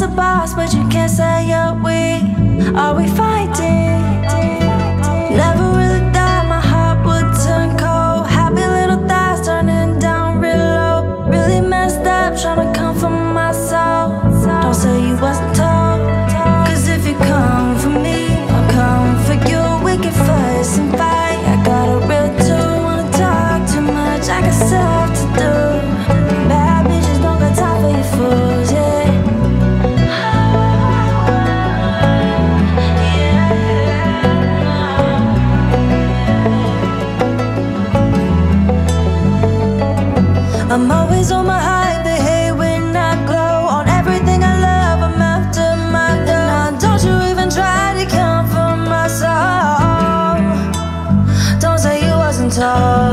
the boss, but you can't say are we? Are we fighting? Never really thought my heart would turn cold. Happy little thoughts turning down real low. Really messed up, trying to come for my soul. Don't say you wasn't told. Cause if you come for me, I'll come for you. We can fuss and fight. guitar